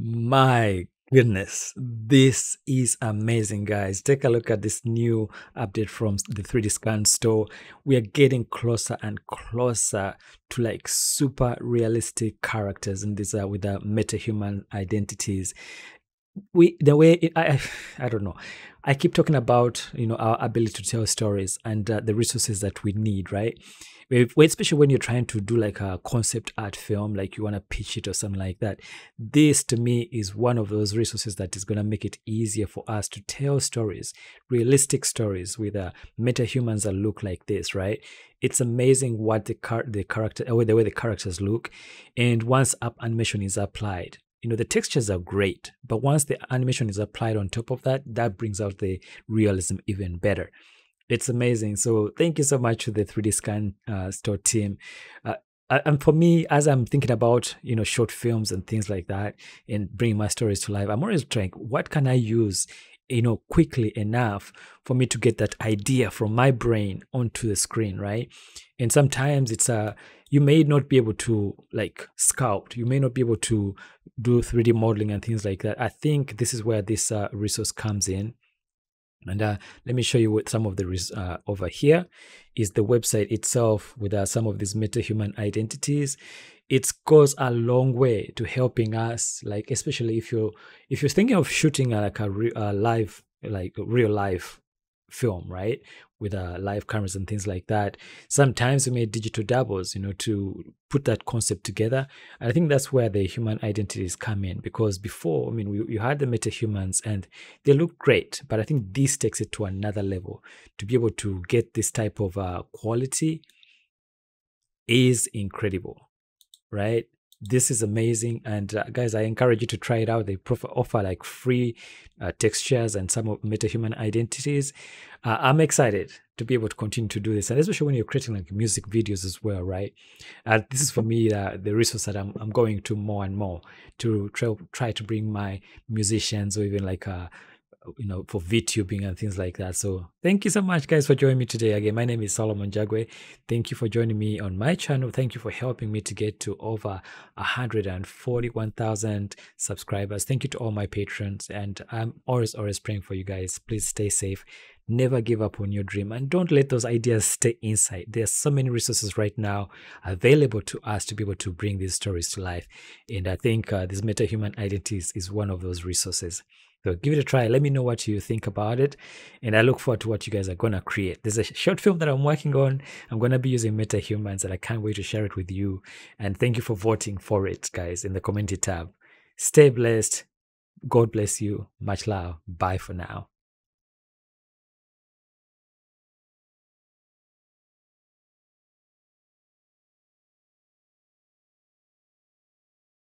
My goodness, this is amazing, guys. Take a look at this new update from the 3D Scan store. We are getting closer and closer to like super realistic characters, and these are uh, with the meta-human identities. We the way it, I I don't know. I keep talking about you know our ability to tell stories and uh, the resources that we need, right? especially when you're trying to do like a concept art film, like you want to pitch it or something like that. This to me is one of those resources that is going to make it easier for us to tell stories, realistic stories with uh, meta humans that look like this, right? It's amazing what the car the character the way the characters look, and once up animation is applied, you know the textures are great but once the animation is applied on top of that that brings out the realism even better it's amazing. So thank you so much to the 3D Scan uh, store team. Uh, and for me, as I'm thinking about you know short films and things like that, and bringing my stories to life, I'm always trying what can I use you know quickly enough for me to get that idea from my brain onto the screen right? And sometimes it's a you may not be able to like sculpt. You may not be able to do 3d modeling and things like that. I think this is where this uh, resource comes in and uh, let me show you what some of the uh, over here is the website itself with uh, some of these meta-human identities. It goes a long way to helping us, like especially if you're if you're thinking of shooting like a, re- live like real life film, right? With uh, live cameras and things like that. Sometimes we made digital doubles, you know, to put that concept together. I think that's where the human identities come in because before, I mean, we, you had the meta humans and they look great, but I think this takes it to another level. To be able to get this type of uh, quality is incredible, right? This is amazing. And uh, guys i encourage you to try it out. They offer like free uh, textures and some of meta-human identities. Uh, i'm excited to be able to continue to do this and especially when you're creating like music videos as well right? Uh, this is for me uh, the resource that I'm, I'm going to more and more to try, try to bring my musicians or even like uh, you know, for VTubing and things like that. So thank you so much, guys, for joining me today. Again, my name is Solomon Jagwe. Thank you for joining me on my channel. Thank you for helping me to get to over 141,000 subscribers. Thank you to all my patrons. And I'm always, always praying for you guys. Please stay safe. Never give up on your dream and don't let those ideas stay inside. There's so many resources right now available to us to be able to bring these stories to life. And I think uh, this meta human identities is one of those resources. So give it a try. Let me know what you think about it. And I look forward to what you guys are going to create. There's a short film that I'm working on. I'm going to be using MetaHumans and I can't wait to share it with you. And thank you for voting for it, guys, in the community tab. Stay blessed. God bless you. Much love. Bye for now.